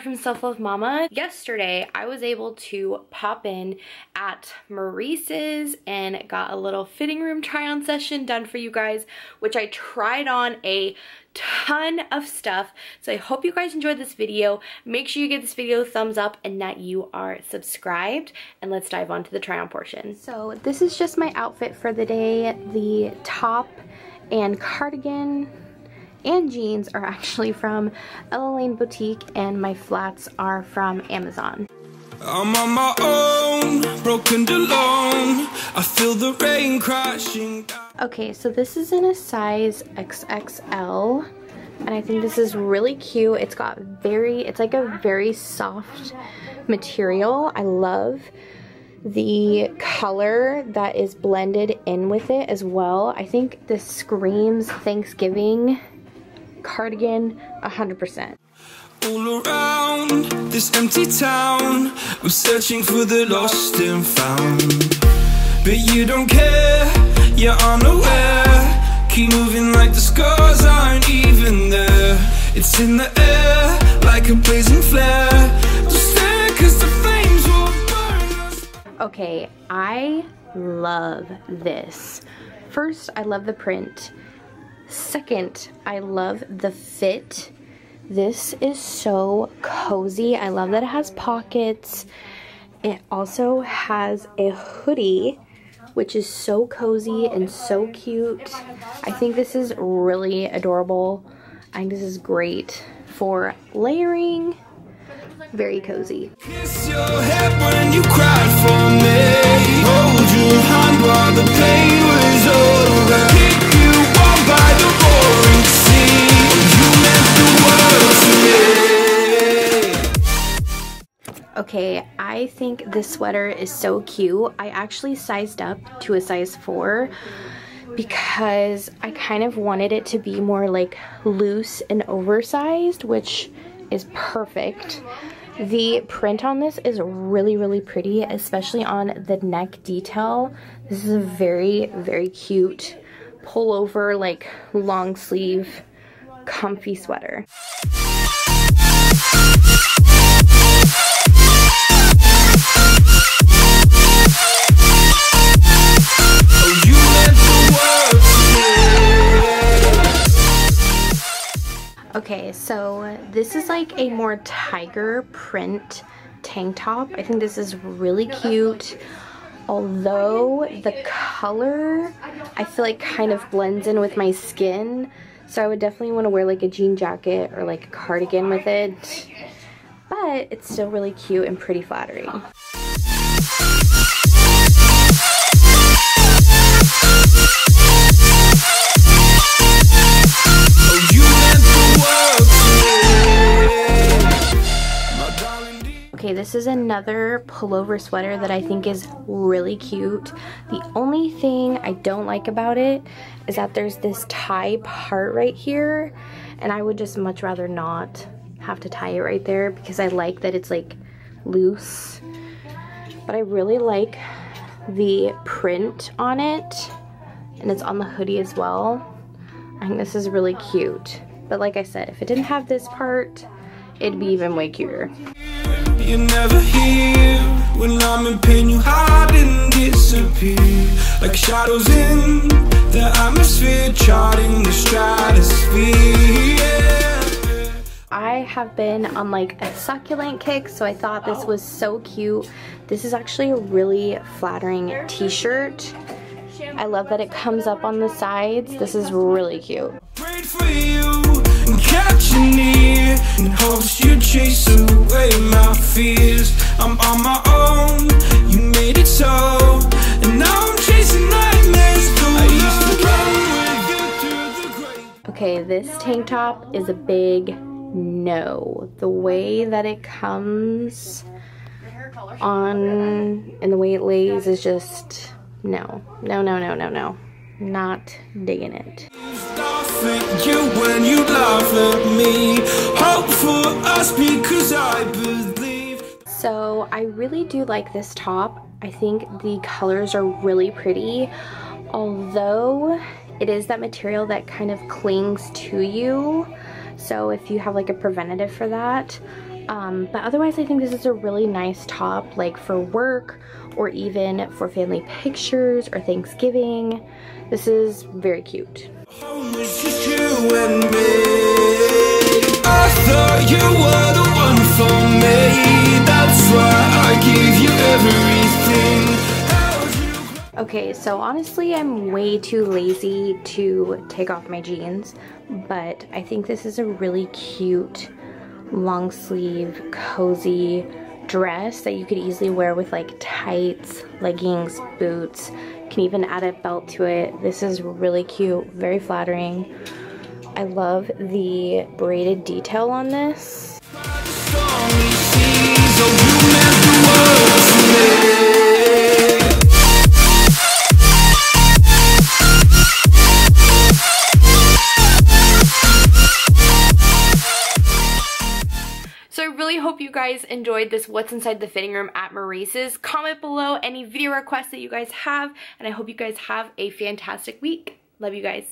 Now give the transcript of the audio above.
from Self Love Mama. Yesterday, I was able to pop in at Maurices and got a little fitting room try on session done for you guys, which I tried on a ton of stuff. So I hope you guys enjoyed this video. Make sure you give this video a thumbs up and that you are subscribed. And let's dive on to the try on portion. So this is just my outfit for the day. The top and cardigan and jeans are actually from Ella Lane Boutique and my flats are from Amazon. I'm on my own, broken alone. I feel the rain crashing Okay, so this is in a size XXL and I think this is really cute. It's got very, it's like a very soft material. I love the color that is blended in with it as well. I think this screams Thanksgiving cardigan 100%. All around this empty town, I'm searching for the lost and found. But you don't care, you're unaware. Keep moving like the scars aren't even there. It's in the air, like a blazing flare. Stare, the flames will burn us. Okay, I love this. First, I love the print. Second, I love the fit. This is so cozy. I love that it has pockets. It also has a hoodie, which is so cozy and so cute. I think this is really adorable. I think this is great for layering. Very cozy. Okay, I think this sweater is so cute. I actually sized up to a size 4 because I kind of wanted it to be more like loose and oversized, which is perfect. The print on this is really, really pretty, especially on the neck detail. This is a very, very cute pullover, like long sleeve, comfy sweater. Okay, so this is like a more tiger print tank top. I think this is really cute. Although the color, I feel like kind of blends in with my skin. So I would definitely want to wear like a jean jacket or like a cardigan with it. But it's still really cute and pretty flattering. Okay, this is another pullover sweater that I think is really cute. The only thing I don't like about it is that there's this tie part right here, and I would just much rather not have to tie it right there because I like that it's like loose. But I really like the print on it, and it's on the hoodie as well. I think this is really cute. But like I said, if it didn't have this part, it'd be even way cuter. You're never here When I'm in pain you hide and disappear Like shadows in the atmosphere Charting the stratosphere yeah. I have been on like a succulent kick so I thought this was so cute. This is actually a really flattering t-shirt. I love that it comes up on the sides. This is really cute fears. I'm on my own, you made it so. And now I'm chasing nightmares Okay, this tank top is a big no. The way that it comes on and the way it lays is just no. No, no, no, no, no. Not digging it. You when you laugh at me. Hope for us because I believe So I really do like this top. I think the colors are really pretty. Although it is that material that kind of clings to you. So if you have like a preventative for that, um, but otherwise I think this is a really nice top like for work or even for family pictures or Thanksgiving. This is very cute. Okay, so honestly, I'm way too lazy to take off my jeans, but I think this is a really cute long sleeve, cozy dress that you could easily wear with like tights, leggings, boots. You can even add a belt to it. This is really cute, very flattering. I love the braided detail on this. Guys enjoyed this what's inside the fitting room at Maurices. Comment below any video requests that you guys have, and I hope you guys have a fantastic week. Love you guys.